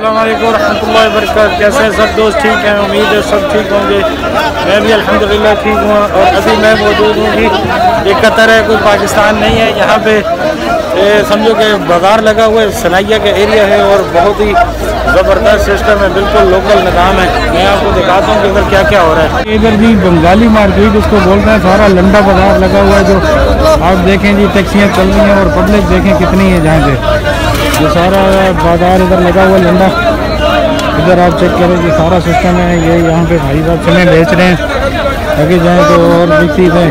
अस्सलाम वालेकुम रहमतुल्लाहि व बरकातहू कैसे हैं सब दोस्त? ठीक हैं? उम्मीद है सब ठीक होंगे। मैं भी अल्हम्दुलिल्लाह ठीक हूँ और अभी मैं मौजूद हूँ कि ये कतर है, कोई पाकिस्तान नहीं है। यहाँ पे समझो कि बाज़ार लगा हुआ है, सनाइया का एरिया है और बहुत ही ज़बरदस्त सिस्टम है, बिल्कुल लोकल निज़ाम है। मैं आपको दिखाता हूँ कि इधर क्या क्या हो रहा है। इधर जी बंगाली मार्केट उसको बोलते हैं सारा लंडा बाज़ार लगा हुआ है जो आप देखें जी, टैक्सियाँ चल रही हैं और पब्लिक देखें कितनी है जहाँ पे। ये सारा बाज़ार इधर लगा हुआ लंडा इधर आप चेक करें कि सारा सिस्टम है, ये यहाँ पे भाई साहब चने बेच रहे हैं। आगे जाएँ तो और भी चीज़ें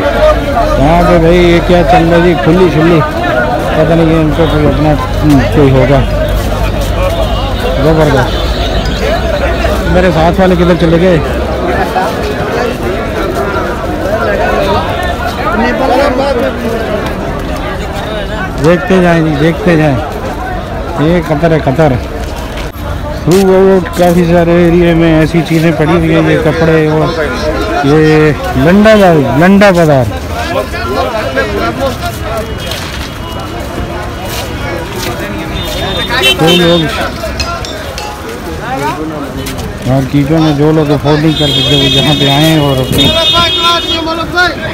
यहाँ पे भाई ये क्या चल रहा है जी, खुली शुली। पता नहीं ये इनको कोई अपना कोई होगा। ज़बरदस्त। मेरे साथ वाले किधर चले गए? देखते जाएँ जी, देखते जाएँ। ये कतर है, कतर। काफ़ी सारे एरिए में ऐसी चीज़ें पड़ी हुई हैं, ये कपड़े और ये लंडा लंडा बाज़ार। तो लोग मार्केटों में जो लोग अफोर्ड नहीं कर सकते वो यहाँ पे आए और अपनी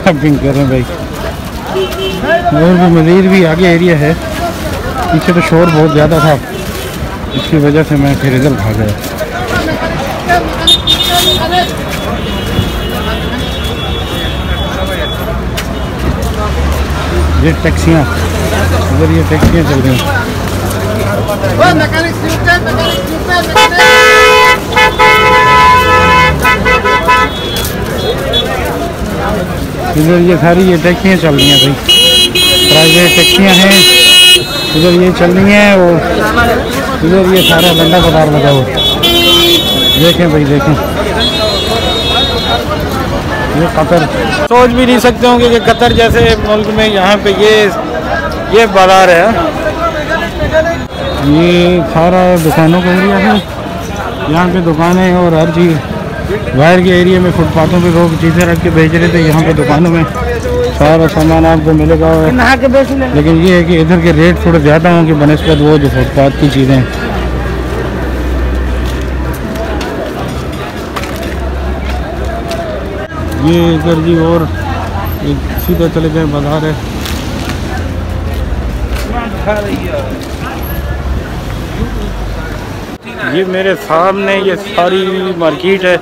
शॉपिंग करें भाई। और भी मज़ीद भी आगे एरिया है। पीछे तो शोर बहुत ज़्यादा था। इसकी वजह से मैं फिर इधर भाग गया। ये टैक्सियाँ इधर ये टैक्सियाँ चल रही हैं। इधर ये सारी ये टैक्सियाँ चल रही हैं भाई। प्राइवेट टैक्सियाँ हैं। इधर ये चल रही हैं और इधर ये सारा लंडा बाज़ार लगा हुआ देखें भाई देखें। ये कतर। सोच भी नहीं सकते होंगे कि कतर जैसे मुल्क में यहाँ पे ये ये बाज़ार है ये सारा दुकानों का एरिया है। यहाँ पे दुकानें और हर चीज़। बाहर के एरिया में फुटपाथों पे लोग चीज़ें रख के बेच रहे थे यहाँ पे दुकानों में। सारा सामान आपको मिलेगा लेकिन ये है कि इधर के रेट थोड़े ज़्यादा होंगे बनस्पत वो जो फुटपाथ की चीज़ें। ये इधर जी और एक सीधा चले गए बाज़ार है। ये मेरे सामने ये सारी मार्केट है।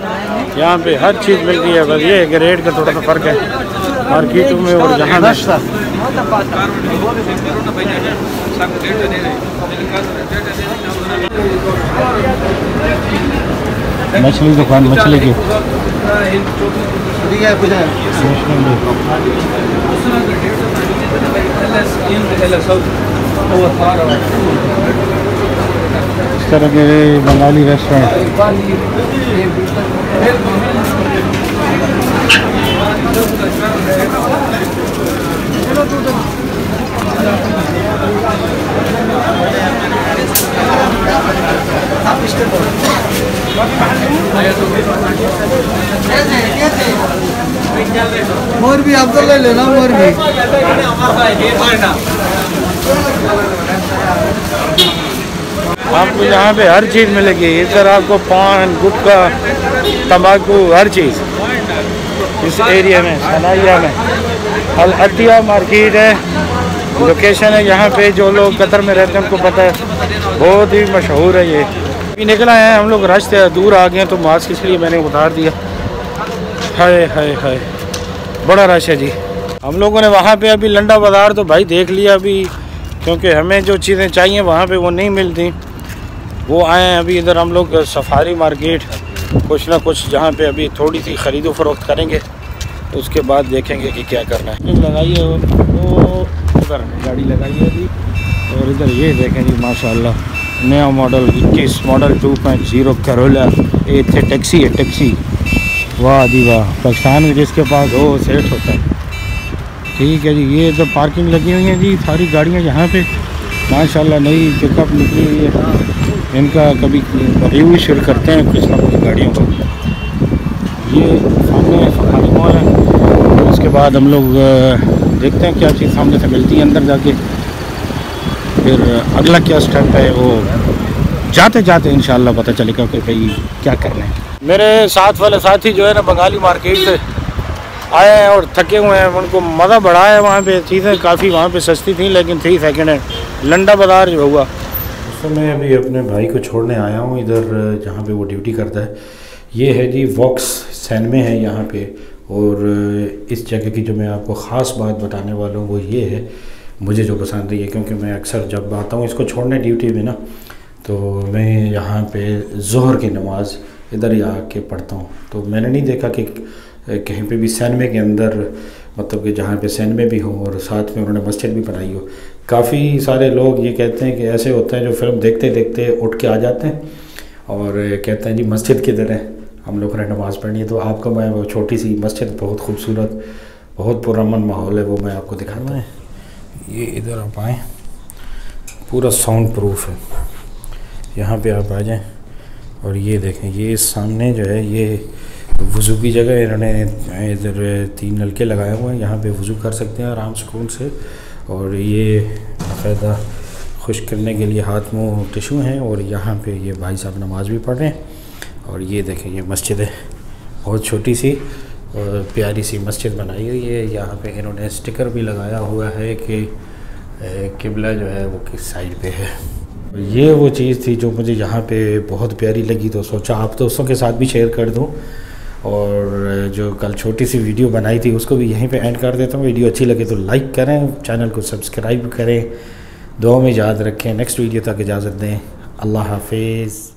यहाँ पे हर चीज़ मिलती है बस ये है कि रेट का थोड़ा सा फ़र्क है। मार्केटों में और में मछली दुकान मछली की इस तरह के बंगाली रेस्टोरेंट मोर भी आप तो ले लेना, मोर भी। आपको यहाँ पे हर चीज़ मिलेगी, इधर आपको पान, गुटखा, तंबाकू, हर चीज़। इस एरिया में, सनाइया में। अल अतिया मार्केट है लोकेशन है यहाँ पे, जो लोग कतर में रहते हैं, उनको पता है, बहुत ही मशहूर है ये। अभी निकल आए हैं, हम लोग रश थे दूर आ गए हैं तो मास्क इसलिए मैंने उतार दिया। हाय हाय हाय। बड़ा रश है जी। हम लोगों ने वहाँ पे अभी लंडा बाज़ार तो भाई देख लिया अभी, क्योंकि हमें जो चीज़ें चाहिए, वहाँ पे वो नहीं मिलती। वो आए हैं अभी इधर हम लोग, सफारी मार्केट, कुछ ना कुछ जहाँ पे अभी थोड़ी सी ख़रीदो फरोख्त करेंगे। उसके बाद देखेंगे कि क्या करना है। लगाइए वो उधर गाड़ी लगाइए अभी। और इधर ये देखें जी माशाल्लाह नया मॉडल 21 मॉडल 2.0 करोला ये थे टैक्सी है टैक्सी वाह जी वाह पाकिस्तान में जिसके पास हो सेट होता है। ठीक है जी ये तो पार्किंग लगी हुई है जी सारी गाड़ियाँ यहाँ पे माशाल्लाह नई पिकअप निकली हुई है। इनका कभी रिव्यू शेयर करते हैं कुछ ना कुछ गाड़ियों का। ये सामने उसके बाद हम लोग देखते हैं क्या चीज़ सामने से मिलती है अंदर जाके। फिर अगला क्या स्टेप है वो जाते जाते इन पता चलेगा कि भाई क्या करना है। मेरे साथ वाले साथी जो है ना बंगाली मार्केट से आए हैं और थके हुए हैं। उनको मज़ा बढ़ा है वहाँ पे। चीज़ें काफ़ी वहाँ पे सस्ती थी लेकिन थ्री सेकेंड है लंडा बाज़ार जो हुआ। तो मैं अभी अपने भाई को छोड़ने आया हूँ। इधर जहाँ पे वो ड्यूटी करता है। ये है जी वॉक्स सैन में है यहाँ पे। और इस जगह की जो मैं आपको ख़ास बात बताने वाला हूँ वो ये है, मुझे जो पसंद है क्योंकि मैं अक्सर जब आता हूँ इसको छोड़ने ड्यूटी में ना तो मैं यहाँ पे जहर की नमाज़ इधर ही आके पढ़ता हूँ। तो मैंने नहीं देखा कि कहीं पे भी सैनमे के अंदर मतलब कि जहाँ पे सैनमे भी हो और साथ में उन्होंने मस्जिद भी बनाई हो। काफ़ी सारे लोग ये कहते हैं कि ऐसे होते हैं जो फ़िल्म देखते देखते उठ के आ जाते हैं और कहते हैं जी मस्जिद किधर है? हम लोग ने नमाज़ पढ़नी है तो आपको मैं वो छोटी सी मस्जिद, बहुत खूबसूरत, बहुत पुरमन माहौल है, वो मैं आपको दिखाता हूँ। ये इधर आप आएँ, पूरा साउंड प्रूफ है। यहाँ पे आप आ जाएँ, और ये देखें, ये सामने जो है, ये वज़ू की जगह इन्होंने इधर तीन नलके लगाए हुए हैं, यहाँ पे वज़ू कर सकते हैं आराम सुकून से। और ये बाकायदा खुश करने के लिए हाथ मुँह टिशू हैं, और यहाँ पे ये भाई साहब नमाज़ भी पढ़ रहे हैं। और ये देखें, ये मस्जिद है। बहुत छोटी सी और प्यारी सी मस्जिद बनाई हुई है। यहाँ पे इन्होंने स्टिकर भी लगाया हुआ है कि किबला जो है वो किस साइड पे है। ये वो चीज़ थी जो मुझे यहाँ पे बहुत प्यारी लगी तो सोचा आप दोस्तों के साथ भी शेयर कर दूँ। और जो कल छोटी सी वीडियो बनाई थी, उसको भी यहीं पे एंड कर देता हूँ। वीडियो अच्छी लगे तो लाइक करें, चैनल को सब्सक्राइब करें। दो में याद रखें। नेक्स्ट वीडियो तक इजाज़त दें। अल्लाह हाफिज़।